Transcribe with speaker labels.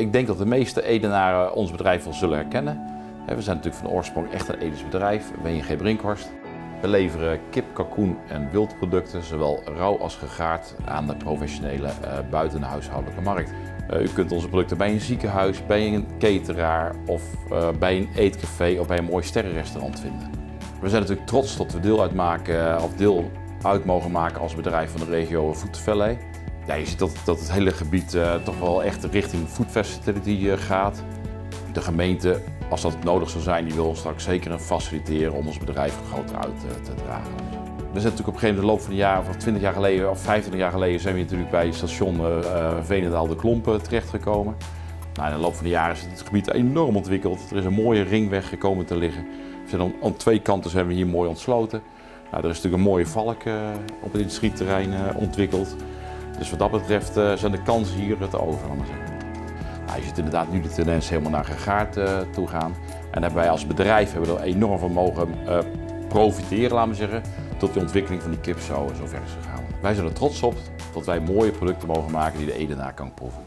Speaker 1: Ik denk dat de meeste Edenaren ons bedrijf wel zullen herkennen. We zijn natuurlijk van oorsprong echt een Edens bedrijf, WNG Brinkhorst. We leveren kip, kalkoen en wildproducten, zowel rauw als gegaard, aan de professionele uh, buitenhuishoudelijke markt. Uh, u kunt onze producten bij een ziekenhuis, bij een cateraar of uh, bij een eetcafé of bij een mooi sterrenrestaurant vinden. We zijn natuurlijk trots dat we deel uitmaken of deel uit mogen maken als bedrijf van de regio Food Valley. Je ziet dat, het hele gebied uh, toch wel echt richting food facility uh, gaat. De gemeente, als dat nodig zou zijn, die wil ons straks zeker faciliteren om ons bedrijf groter uit uh, te dragen. We zijn natuurlijk op een gegeven moment, de loop van de jaren, of 20 jaar geleden of 25 jaar geleden, zijn we natuurlijk bij station Venendaal de Klompen terechtgekomen. Nou, in de loop van de jaren is het gebied enorm ontwikkeld. Er is een mooie ringweg gekomen te liggen. We zijn aan, aan twee kanten zijn we hier mooi ontsloten. Nou, er is natuurlijk een mooie valk op het industrieterrein ontwikkeld. Dus wat dat betreft uh, zijn de kansen hier te over. Nou, je ziet inderdaad nu de tendens helemaal naar gegaard toe gaan. En hebben wij als bedrijf hebben er enorm van mogen profiteren, laten we zeggen, tot de ontwikkeling van die kip zo, zo ver is gegaan. Wij zijn er trots op dat wij mooie producten mogen maken die de Edenaar kan proeven.